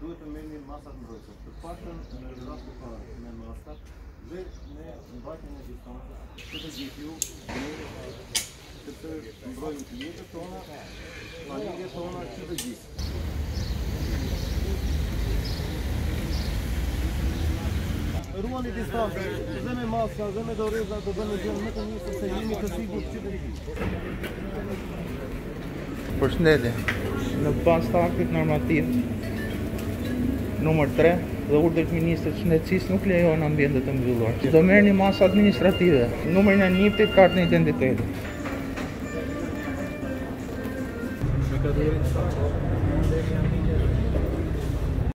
duhet të merrni masat mbrojtëse. Të paktën në rast të parë me masat dhe në mbajtjen e distancës, të gjithë ju të të mbrojmë të jetët tona, familje tona, që të gjithë. Ruani distancën, dhe me maska, dhe me doreza, të dhe me më të një se jemi të sigur që të gjithë. Për në pas të aktit normativ, numër 3 dhe urdhër të ministrit të shëndetësisë nuk në ambientet të mbyllura. Do merrni masa administrative. Numrin e NIP-it, kartën e identitetit. Me kategorinë sa?